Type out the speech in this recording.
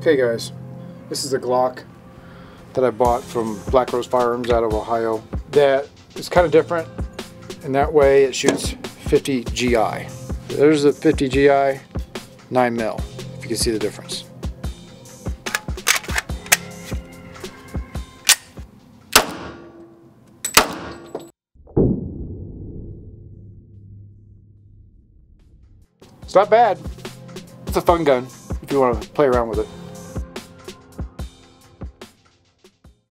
Okay guys, this is a Glock that I bought from Black Rose Firearms out of Ohio. That is kind of different in that way it shoots 50 GI. There's a 50 GI 9 mil, if you can see the difference. It's not bad. It's a fun gun if you want to play around with it.